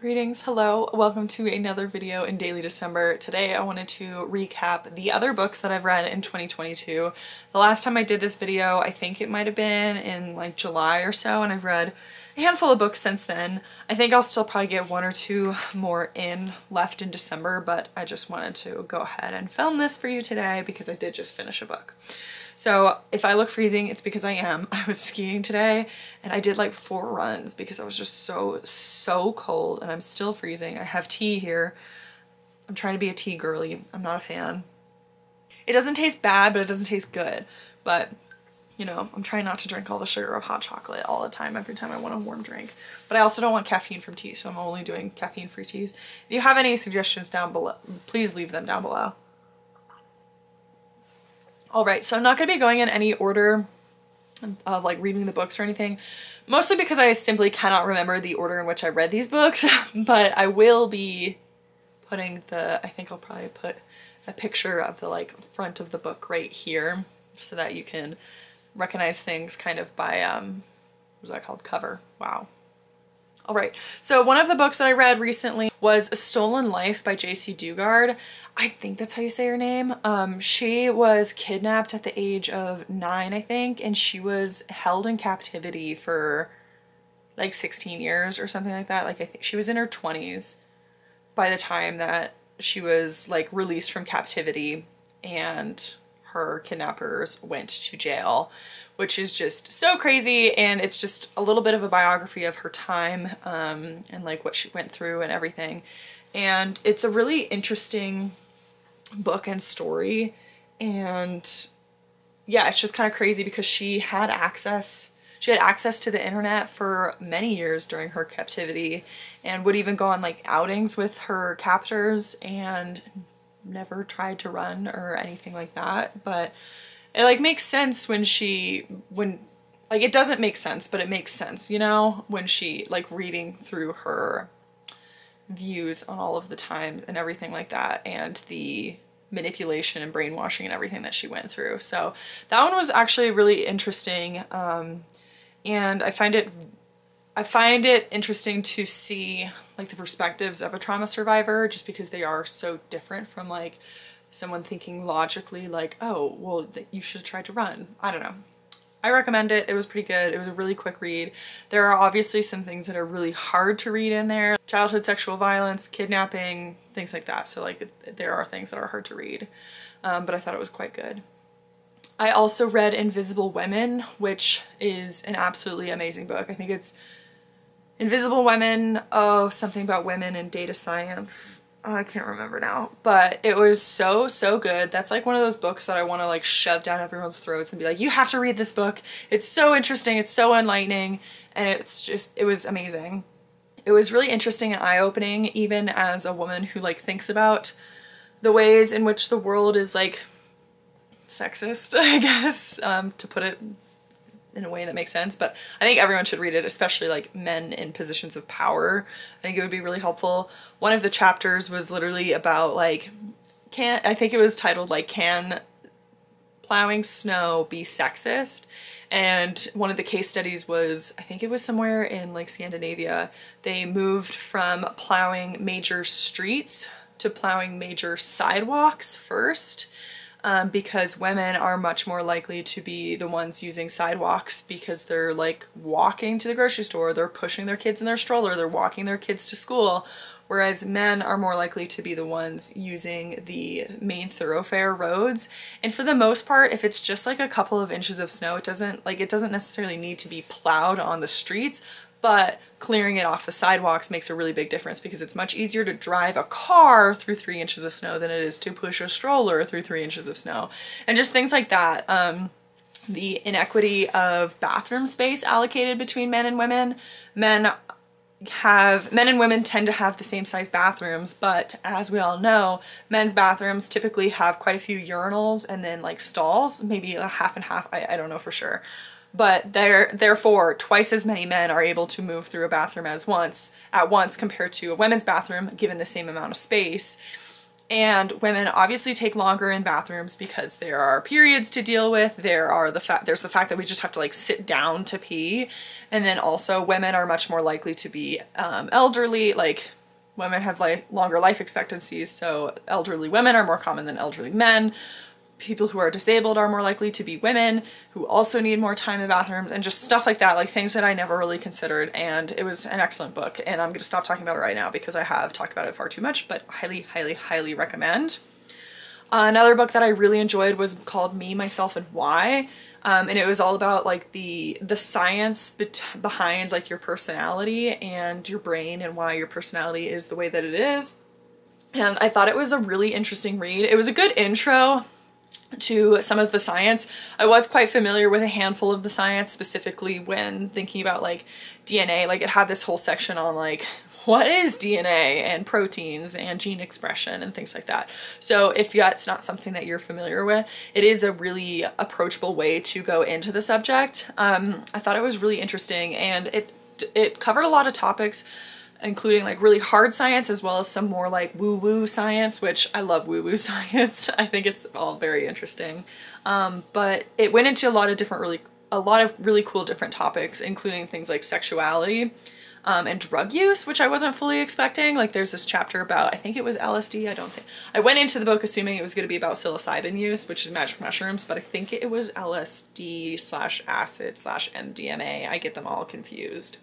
Greetings, hello, welcome to another video in Daily December. Today I wanted to recap the other books that I've read in 2022. The last time I did this video, I think it might have been in like July or so, and I've read a handful of books since then. I think I'll still probably get one or two more in left in December, but I just wanted to go ahead and film this for you today because I did just finish a book. So if I look freezing, it's because I am. I was skiing today and I did like four runs because I was just so, so cold and I'm still freezing. I have tea here. I'm trying to be a tea girly. I'm not a fan. It doesn't taste bad, but it doesn't taste good. But you know, I'm trying not to drink all the sugar of hot chocolate all the time every time I want a warm drink. But I also don't want caffeine from tea, so I'm only doing caffeine-free teas. If you have any suggestions down below, please leave them down below. All right, so I'm not gonna be going in any order of like reading the books or anything, mostly because I simply cannot remember the order in which I read these books, but I will be putting the, I think I'll probably put a picture of the like front of the book right here so that you can recognize things kind of by, um, what was that called? Cover. Wow. All right, so one of the books that I read recently was A Stolen Life by Jaycee Dugard. I think that's how you say her name. Um, she was kidnapped at the age of nine, I think, and she was held in captivity for like 16 years or something like that. Like I think she was in her 20s by the time that she was like released from captivity and her kidnappers went to jail, which is just so crazy. And it's just a little bit of a biography of her time um, and like what she went through and everything. And it's a really interesting book and story. And yeah, it's just kind of crazy because she had access she had access to the internet for many years during her captivity and would even go on like outings with her captors and never tried to run or anything like that, but it like makes sense when she when like it doesn't make sense, but it makes sense, you know, when she like reading through her views on all of the time and everything like that and the manipulation and brainwashing and everything that she went through. So that one was actually really interesting. Um, and I find it I find it interesting to see like the perspectives of a trauma survivor just because they are so different from like someone thinking logically like, oh, well, you should try to run. I don't know. I recommend it. It was pretty good. It was a really quick read. There are obviously some things that are really hard to read in there. Childhood sexual violence, kidnapping, things like that. So like there are things that are hard to read, um, but I thought it was quite good. I also read Invisible Women, which is an absolutely amazing book. I think it's Invisible Women, oh, something about women and data science. Oh, I can't remember now, but it was so, so good. That's like one of those books that I want to like shove down everyone's throats and be like, you have to read this book. It's so interesting. It's so enlightening. And it's just, it was amazing. It was really interesting and eye-opening even as a woman who like thinks about the ways in which the world is like sexist, I guess, um, to put it in a way that makes sense, but I think everyone should read it, especially like men in positions of power. I think it would be really helpful. One of the chapters was literally about like, can I think it was titled like, can plowing snow be sexist? And one of the case studies was, I think it was somewhere in like Scandinavia, they moved from plowing major streets to plowing major sidewalks first um, because women are much more likely to be the ones using sidewalks because they're like walking to the grocery store, they're pushing their kids in their stroller, they're walking their kids to school, whereas men are more likely to be the ones using the main thoroughfare roads. And for the most part, if it's just like a couple of inches of snow, it doesn't like it doesn't necessarily need to be plowed on the streets, but clearing it off the sidewalks makes a really big difference because it's much easier to drive a car through three inches of snow than it is to push a stroller through three inches of snow. And just things like that. Um, the inequity of bathroom space allocated between men and women. Men have men and women tend to have the same size bathrooms but as we all know men's bathrooms typically have quite a few urinals and then like stalls maybe a half and half I, I don't know for sure but there, therefore twice as many men are able to move through a bathroom as once at once compared to a women's bathroom given the same amount of space and women obviously take longer in bathrooms because there are periods to deal with. There are the fact there's the fact that we just have to like sit down to pee, and then also women are much more likely to be um, elderly. Like women have like longer life expectancies, so elderly women are more common than elderly men people who are disabled are more likely to be women who also need more time in the bathrooms and just stuff like that, like things that I never really considered. And it was an excellent book. And I'm going to stop talking about it right now because I have talked about it far too much, but highly, highly, highly recommend. Another book that I really enjoyed was called Me, Myself, and Why. Um, and it was all about like the the science behind like your personality and your brain and why your personality is the way that it is. And I thought it was a really interesting read. It was a good intro to some of the science. I was quite familiar with a handful of the science, specifically when thinking about like DNA. Like it had this whole section on like what is DNA and proteins and gene expression and things like that. So if that's not something that you're familiar with, it is a really approachable way to go into the subject. Um, I thought it was really interesting and it it covered a lot of topics including like really hard science as well as some more like woo-woo science, which I love woo-woo science. I think it's all very interesting. Um, but it went into a lot of different really, a lot of really cool different topics, including things like sexuality um, and drug use, which I wasn't fully expecting. Like there's this chapter about, I think it was LSD, I don't think. I went into the book assuming it was going to be about psilocybin use, which is magic mushrooms, but I think it was LSD slash acid slash MDMA. I get them all confused.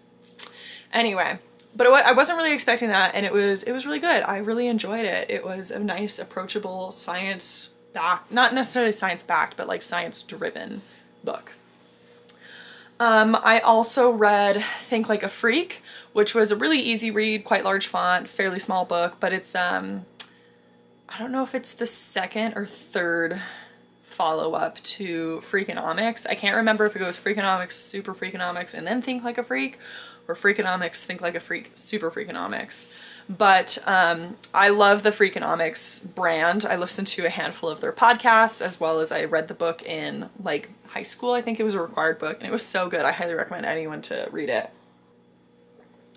Anyway, but it, I wasn't really expecting that and it was it was really good. I really enjoyed it. It was a nice approachable science back not necessarily science backed but like science driven book. Um, I also read Think Like a Freak, which was a really easy read, quite large font, fairly small book, but it's, um, I don't know if it's the second or third follow-up to Freakonomics. I can't remember if it goes Freakonomics, Super Freakonomics, and then Think Like a Freak, or Freakonomics, Think Like a Freak, Super Freakonomics. But um, I love the Freakonomics brand. I listened to a handful of their podcasts as well as I read the book in like high school. I think it was a required book and it was so good. I highly recommend anyone to read it.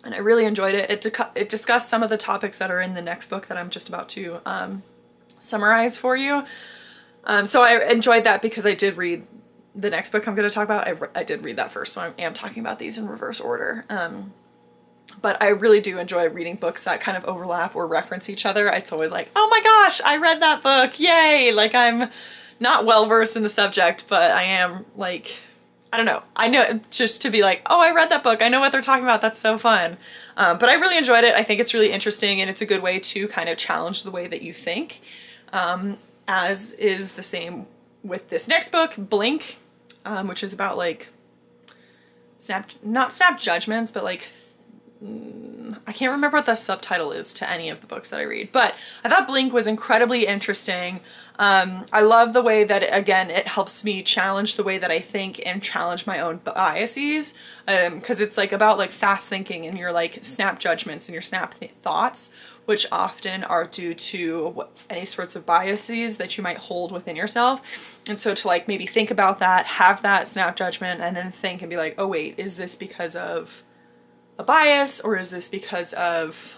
And I really enjoyed it. It, it discussed some of the topics that are in the next book that I'm just about to um, summarize for you. Um, so I enjoyed that because I did read the next book I'm going to talk about, I, I did read that first, so I am talking about these in reverse order. Um, but I really do enjoy reading books that kind of overlap or reference each other. It's always like, oh my gosh, I read that book, yay! Like I'm not well versed in the subject, but I am like, I don't know. I know just to be like, oh, I read that book. I know what they're talking about. That's so fun. Um, but I really enjoyed it. I think it's really interesting and it's a good way to kind of challenge the way that you think, um, as is the same with this next book, Blink, um, which is about like snap, not snap judgments, but like I can't remember what the subtitle is to any of the books that I read, but I thought Blink was incredibly interesting. Um, I love the way that, again, it helps me challenge the way that I think and challenge my own biases because um, it's like about like fast thinking and your like snap judgments and your snap th thoughts which often are due to any sorts of biases that you might hold within yourself. And so to like maybe think about that, have that snap judgment, and then think and be like, oh wait, is this because of a bias or is this because of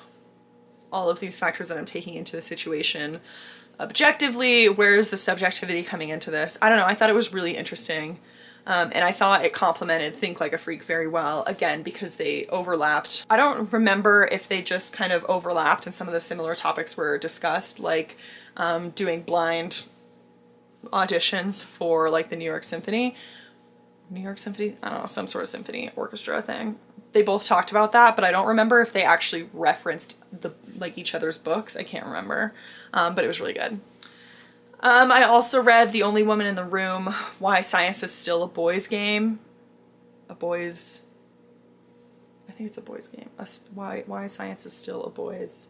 all of these factors that I'm taking into the situation objectively? Where is the subjectivity coming into this? I don't know. I thought it was really interesting. Um, and I thought it complemented Think Like a Freak very well, again, because they overlapped. I don't remember if they just kind of overlapped and some of the similar topics were discussed, like um, doing blind auditions for like the New York Symphony. New York Symphony? I don't know, some sort of symphony orchestra thing. They both talked about that, but I don't remember if they actually referenced the like each other's books. I can't remember, um, but it was really good. Um, I also read The Only Woman in the Room, Why Science is Still a Boys Game. A boys... I think it's a boys game. why, why Science is Still a Boys...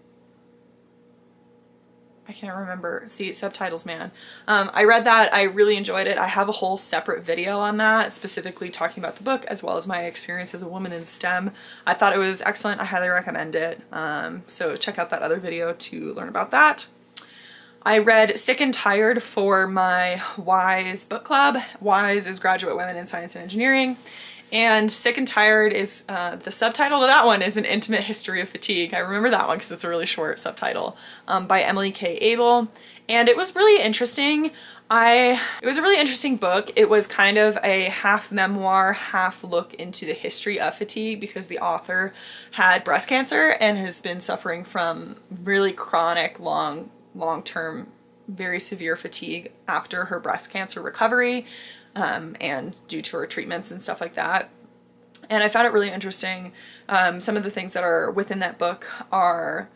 I can't remember. See, subtitles, man. Um, I read that. I really enjoyed it. I have a whole separate video on that, specifically talking about the book as well as my experience as a woman in STEM. I thought it was excellent. I highly recommend it. Um, so check out that other video to learn about that. I read Sick and Tired for my WISE book club. WISE is Graduate Women in Science and Engineering. And Sick and Tired is, uh, the subtitle of that one is An Intimate History of Fatigue. I remember that one because it's a really short subtitle um, by Emily K. Abel. And it was really interesting. I, it was a really interesting book. It was kind of a half memoir, half look into the history of fatigue because the author had breast cancer and has been suffering from really chronic, long, long-term, very severe fatigue after her breast cancer recovery um, and due to her treatments and stuff like that. And I found it really interesting. Um, some of the things that are within that book are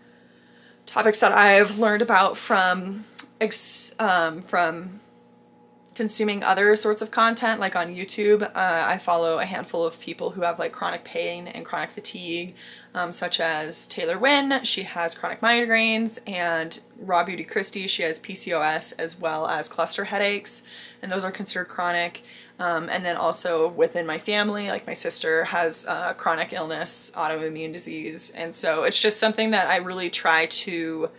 topics that I've learned about from um, from consuming other sorts of content like on YouTube. Uh, I follow a handful of people who have like chronic pain and chronic fatigue um, such as Taylor Wynn, she has chronic migraines and Raw Beauty Kristi, she has PCOS as well as cluster headaches and those are considered chronic. Um, and then also within my family, like my sister has uh, chronic illness, autoimmune disease. And so it's just something that I really try to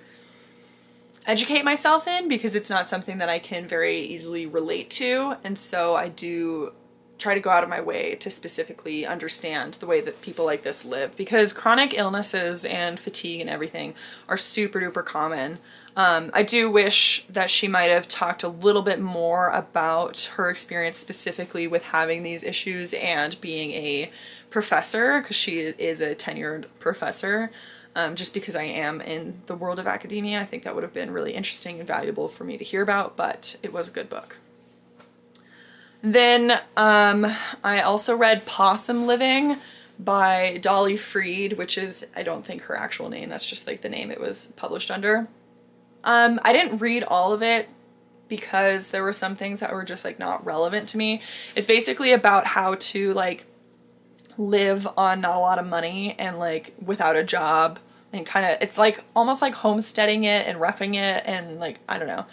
educate myself in because it's not something that I can very easily relate to. And so I do try to go out of my way to specifically understand the way that people like this live because chronic illnesses and fatigue and everything are super duper common. Um, I do wish that she might have talked a little bit more about her experience specifically with having these issues and being a professor because she is a tenured professor um, just because I am in the world of academia. I think that would have been really interesting and valuable for me to hear about, but it was a good book. Then um, I also read Possum Living by Dolly Freed, which is, I don't think her actual name, that's just like the name it was published under. Um, I didn't read all of it because there were some things that were just like not relevant to me. It's basically about how to like live on not a lot of money and like without a job and kind of it's like almost like homesteading it and roughing it and like I don't know.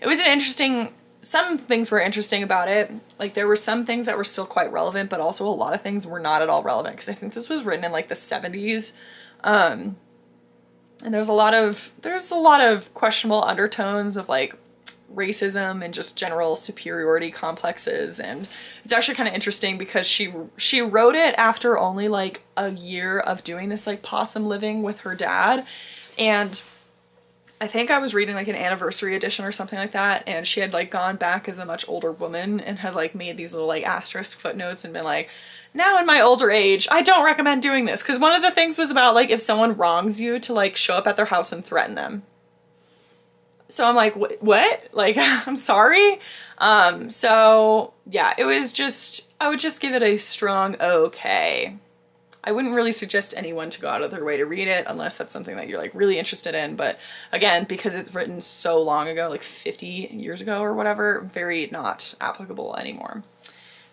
It was an interesting some things were interesting about it. Like there were some things that were still quite relevant, but also a lot of things were not at all relevant because I think this was written in like the 70s. Um, and there's a lot of there's a lot of questionable undertones of like racism and just general superiority complexes. And it's actually kind of interesting because she she wrote it after only like a year of doing this like possum living with her dad. And I think I was reading like an anniversary edition or something like that and she had like gone back as a much older woman and had like made these little like asterisk footnotes and been like now in my older age I don't recommend doing this. Because one of the things was about like if someone wrongs you to like show up at their house and threaten them so I'm like, what? Like, I'm sorry. Um, so yeah, it was just, I would just give it a strong okay. I wouldn't really suggest anyone to go out of their way to read it unless that's something that you're like really interested in. But again, because it's written so long ago, like 50 years ago or whatever, very not applicable anymore.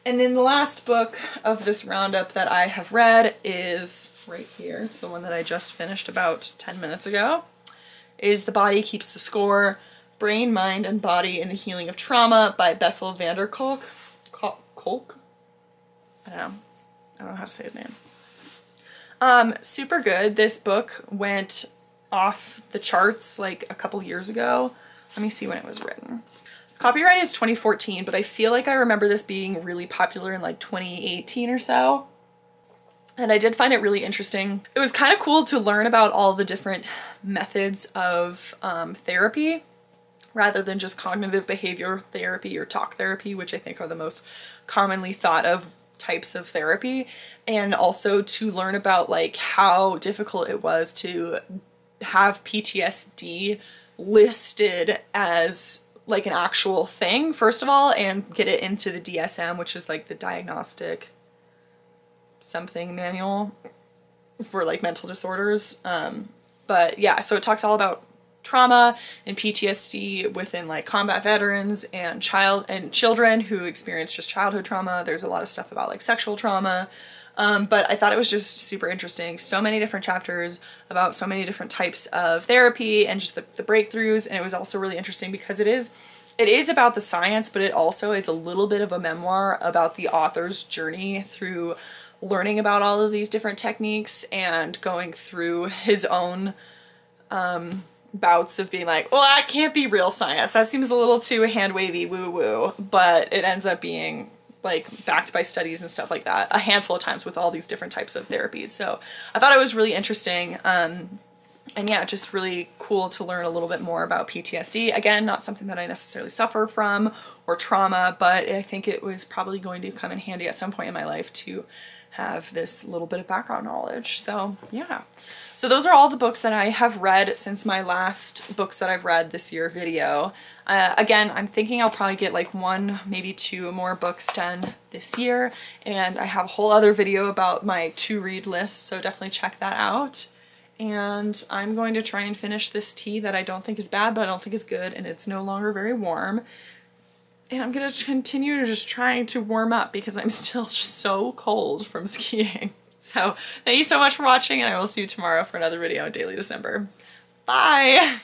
And then the last book of this roundup that I have read is right here. It's the one that I just finished about 10 minutes ago is The Body Keeps the Score, Brain, Mind, and Body in the Healing of Trauma by Bessel van der Kolk. Kolk? I don't know. I don't know how to say his name. Um, super good. This book went off the charts like a couple years ago. Let me see when it was written. Copyright is 2014, but I feel like I remember this being really popular in like 2018 or so and I did find it really interesting. It was kind of cool to learn about all the different methods of um, therapy rather than just cognitive behavior therapy or talk therapy, which I think are the most commonly thought of types of therapy and also to learn about like how difficult it was to have PTSD listed as like an actual thing first of all and get it into the DSM which is like the diagnostic something manual for like mental disorders. Um, but yeah, so it talks all about trauma and PTSD within like combat veterans and child and children who experience just childhood trauma. There's a lot of stuff about like sexual trauma. Um, but I thought it was just super interesting. So many different chapters about so many different types of therapy and just the, the breakthroughs. And it was also really interesting because it is it is about the science, but it also is a little bit of a memoir about the author's journey through learning about all of these different techniques and going through his own um, bouts of being like, well, that can't be real science. That seems a little too hand wavy woo woo, but it ends up being like backed by studies and stuff like that a handful of times with all these different types of therapies. So I thought it was really interesting. Um, and yeah, just really cool to learn a little bit more about PTSD. Again, not something that I necessarily suffer from or trauma, but I think it was probably going to come in handy at some point in my life to have this little bit of background knowledge. So yeah. So those are all the books that I have read since my last books that I've read this year video. Uh, again, I'm thinking I'll probably get like one, maybe two more books done this year. And I have a whole other video about my to read list, so definitely check that out. And I'm going to try and finish this tea that I don't think is bad, but I don't think is good, and it's no longer very warm. And I'm gonna continue just trying to warm up because I'm still so cold from skiing. So thank you so much for watching and I will see you tomorrow for another video on Daily December. Bye!